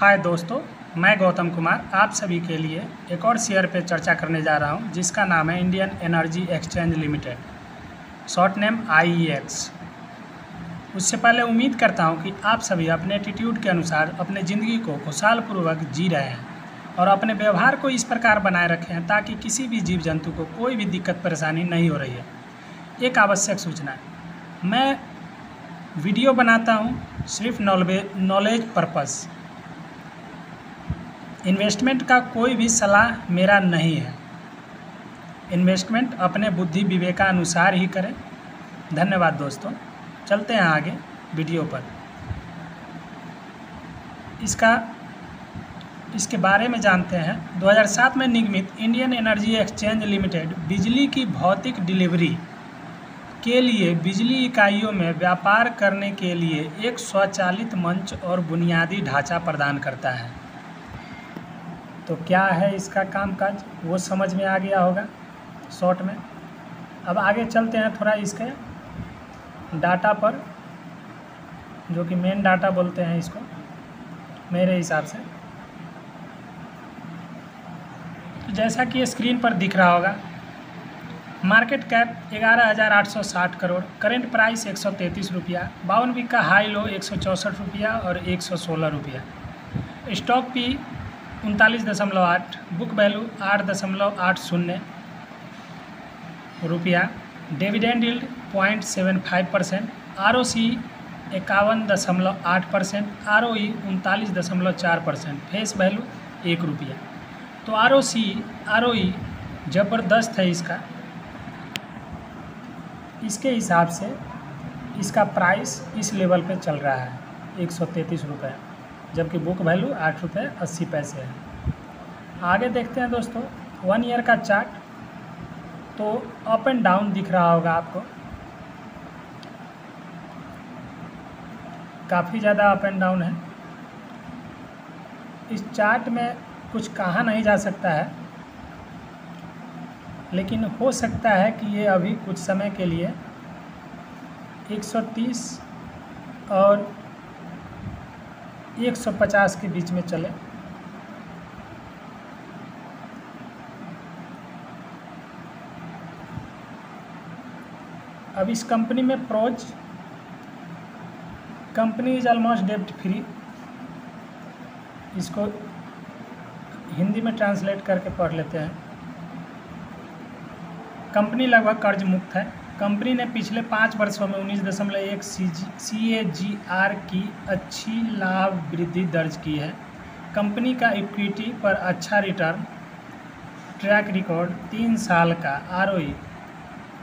हाय दोस्तों, मैं गौतम कुमार आप सभी के लिए एक और शेयर पे चर्चा करने जा रहा हूँ, जिसका नाम है Indian Energy Exchange Limited short name IEX उससे पहले उम्मीद करता हूँ कि आप सभी अपने एटीट्यूड के अनुसार अपने ज़िंदगी को खुशहाल पूर्वक जी रहे हैं और अपने व्यवहार को इस प्रकार बनाए रखें हैं ताकि किसी भी जीव जंतु को कोई भी दिक्कत, परेशानी नहीं हो रही है। एक आवश्यक सूचना मैं वीडियो बनाता हूँ सिर्फ़ नॉलेज पर्पज़ इन्वेस्टमेंट का कोई भी सलाह मेरा नहीं है। इन्वेस्टमेंट अपने बुद्धि विवेकानुसार ही करें। धन्यवाद दोस्तों। चलते हैं आगे वीडियो पर। इसका, इसके बारे में जानते हैं। 2007 में निगमित इंडियन एनर्जी एक्सचेंज लिमिटेड बिजली की भौतिक डिलीवरी के लिए बिजली इकाइयों में व्यापार करने के लिए एक स्वचालित मंच और बुनियादी ढांचा प्रदान करता है। तो क्या है इसका कामकाज? वो समझ में आ गया होगा शॉर्ट में। अब आगे चलते हैं थोड़ा इसके डाटा पर, जो कि मेन डाटा बोलते हैं इसको, मेरे हिसाब से। तो जैसा कि स्क्रीन पर दिख रहा होगा मार्केट कैप ग्यारह हज़ार आठ सौ साठ करोड़ करेंट प्राइस एक सौ तैंतीस रुपया, बावन वीक का हाई लो एक सौ चौंसठ रुपया और एक सौ सोलह रुपया। स्टॉक पी उनतालीस दशमलव आठ बुक वैल्यू आठ दशमलव आठ शून्य रुपया dividend yield point seven five percent R O C इक्यावन दशमलव आठ परसेंट आर ओ ई उनतालीस दशमलव चार परसेंट फेस वैल्यू एक रुपया। तो R O C R O ई ज़बरदस्त है इसका। इसके हिसाब से इसका प्राइस इस लेवल पे चल रहा है, एक सौ तैंतीस रुपये। जबकि बुक वैल्यू आठ रुपये अस्सी पैसे है। आगे देखते हैं दोस्तों वन ईयर का चार्ट तो अप एंड डाउन दिख रहा होगा आपको। काफ़ी ज़्यादा अप एंड डाउन है। इस चार्ट में कुछ कहा नहीं जा सकता है। लेकिन हो सकता है कि ये अभी कुछ समय के लिए 130 और 150 के बीच में चले। अब इस कंपनी में प्रोज, कंपनी इज़ ऑलमोस्ट डेप्ट फ्री। इसको हिंदी में ट्रांसलेट करके पढ़ लेते हैं। कंपनी लगभग कर्ज मुक्त है। कंपनी ने पिछले पाँच वर्षों में उन्नीस दशमलव एक सी ए जी आर की अच्छी लाभ वृद्धि दर्ज की है। कंपनी का इक्विटी पर अच्छा रिटर्न, ट्रैक रिकॉर्ड, तीन साल का आर ओ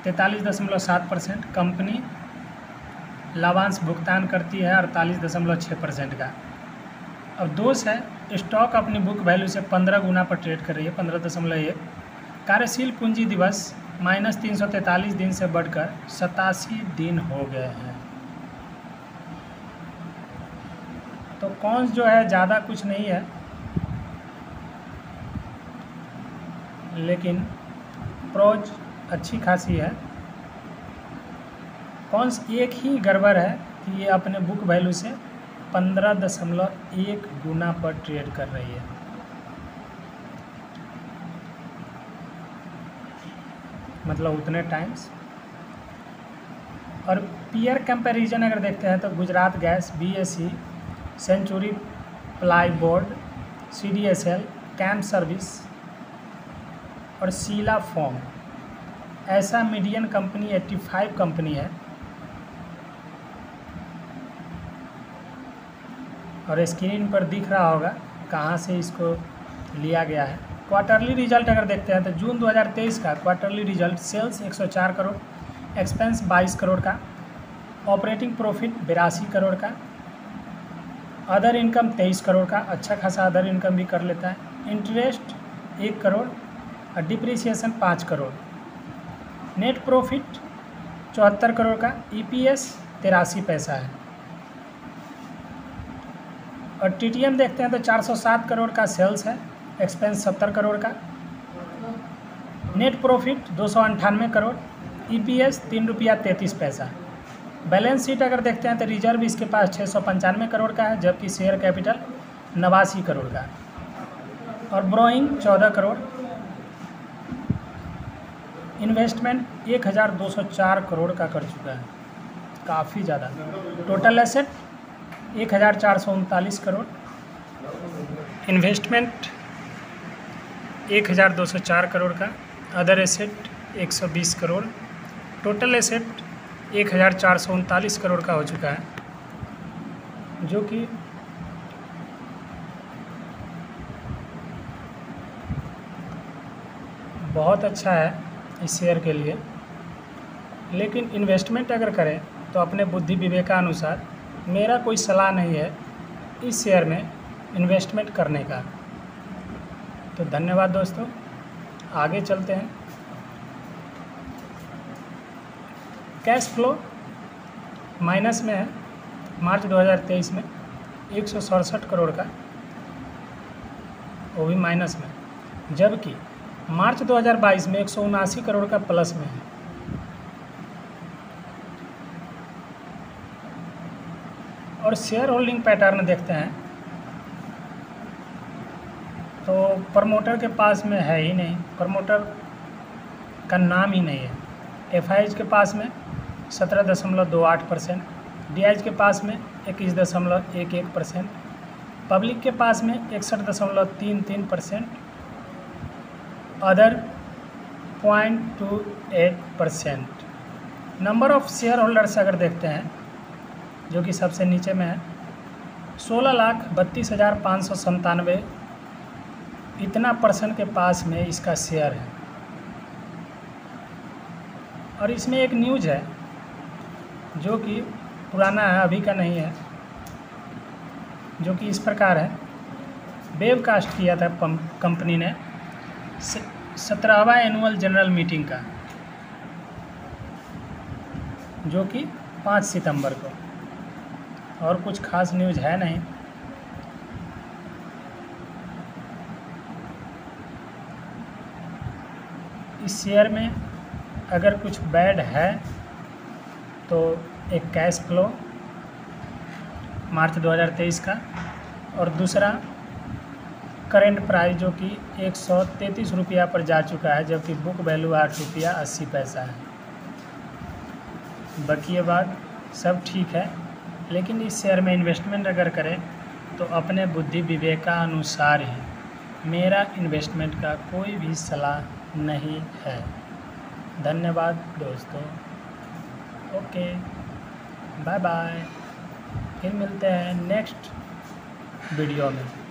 तैंतालीस दशमलव सात परसेंट। कंपनी लाभांश भुगतान करती है अड़तालीस दशमलव छः परसेंट का। अब दोष है, स्टॉक अपनी बुक वैल्यू से पंद्रह गुना पर ट्रेड कर रही है, पंद्रह दशमलव एक। कार्यशील पूंजी दिवस माइनस तीन सौ तैंतालीस दिन से बढ़कर सतासी दिन हो गए हैं। तो कौन जो है, ज़्यादा कुछ नहीं है। लेकिन प्रोज अच्छी खासी है। कौन एक ही गड़बड़ है कि ये अपने बुक वैल्यू से पंद्रह दशमलव एक गुना पर ट्रेड कर रही है। मतलब उतने टाइम्स और पीयर कंपैरिजन अगर देखते हैं तो Gujarat gas BSE century ply board C D S L camp service और सीला फॉर्म ऐसा मीडियन कंपनी 85 कंपनी है। और स्क्रीन पर दिख रहा होगा कहाँ से इसको लिया गया है। क्वार्टरली रिज़ल्ट अगर देखते हैं तो जून 2023 का quarterly result sales 104 crore, expense 22 crore का, ऑपरेटिंग प्रॉफिट बिरासी करोड़ का, अदर इनकम 23 करोड़ का अच्छा खासा अदर इनकम भी कर लेता है, इंटरेस्ट एक करोड़ और डिप्रिसिएशन पाँच करोड़। नेट प्रॉफिट चौहत्तर करोड़ का ईपीएस तिरासी पैसा है। और टीटीएम देखते हैं तो 407 करोड़ का सेल्स है। एक्सपेंस सत्तर करोड़ का। नेट प्रॉफिट दो सौ अंठानवे करोड़। ईपीएस तीन रुपया तैंतीस पैसा। बैलेंस शीट अगर देखते हैं तो रिज़र्व इसके पास छः सौ पंचानवे करोड़ का है, जबकि शेयर कैपिटल नवासी करोड़ का। और ब्रोइंग चौदह करोड़। इन्वेस्टमेंट एक हज़ार दो सौ चार करोड़ का कर चुका है। काफ़ी ज़्यादा। टोटल एसेट एक हज़ार चार सौ उनतालीस करोड़। इन्वेस्टमेंट एक हज़ार दो सौ चार करोड़ का। अदर एसेट एक सौ बीस करोड़। टोटल एसेट एक हज़ार चार सौ उनतालीस करोड़ का हो चुका है। जो कि बहुत अच्छा है इस शेयर के लिए। लेकिन इन्वेस्टमेंट अगर करें तो अपने बुद्धि विवेकानुसार मेरा कोई सलाह नहीं है इस शेयर में इन्वेस्टमेंट करने का। तो धन्यवाद दोस्तों। आगे चलते हैं। कैश फ्लो माइनस में है। मार्च 2023 में एक सौ सड़सठ करोड़ का। वो भी माइनस में। जबकि मार्च 2022 में एक सौ उनासी करोड़ का प्लस में है। और शेयर होल्डिंग पैटर्न देखते हैं। तो प्रमोटर के पास में है ही नहीं। प्रमोटर का नाम ही नहीं है। एफ़ के पास में सत्रह दशमलव दो आठ परसेंट डी के पास में इक्कीस दशमलव एक एक परसेंट, पब्लिक के पास में इकसठ दशमलव तीन तीन percent other point two eight percent. Number of shareholders अगर देखते हैं, जो कि सबसे नीचे में है, सोलह लाख बत्तीस हज़ार पाँच सौ संतानवे इतना पर्सन के पास में इसका शेयर है। और इसमें एक न्यूज़ है, जो कि पुराना है, अभी का नहीं है, जो कि इस प्रकार है। वेबकास्ट किया था कंपनी ने सत्रहवा एनुअल जनरल मीटिंग का, जो कि पाँच सितंबर को। और कुछ खास न्यूज़ है नहीं। इस शेयर में अगर कुछ बैड है तो एक कैश फ्लो मार्च 2023 का। और दूसरा करेंट प्राइस जो कि एक सौ तैंतीस रुपया पर जा चुका है, जबकि बुक वैल्यू आठ रुपया अस्सी पैसा है। बाकी ये बात सब ठीक है, लेकिन इस शेयर में इन्वेस्टमेंट अगर करें तो अपने बुद्धि विवेकानुसार ही मेरा इन्वेस्टमेंट का कोई भी सलाह नहीं है। धन्यवाद दोस्तों। ओके बाय बाय फिर मिलते हैं नेक्स्ट वीडियो में।